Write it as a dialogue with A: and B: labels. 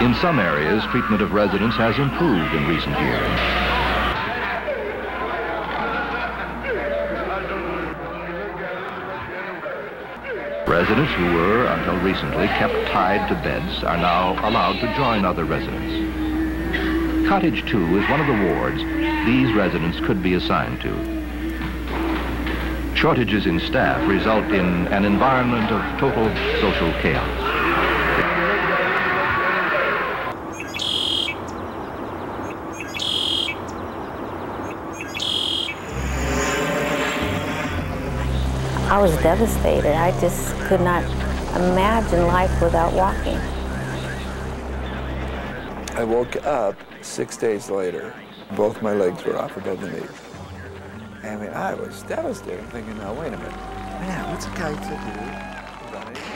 A: In some areas, treatment of residents has improved in recent years. Residents who were, until recently, kept tied to beds are now allowed to join other residents. Cottage 2 is one of the wards these residents could be assigned to. Shortages in staff result in an environment of total social chaos.
B: I was devastated. I just could not imagine life without walking.
C: I woke up six days later. Both my legs were off above the knee. I mean, I was devastated, thinking, now, wait a minute. Man, what's a guy to do?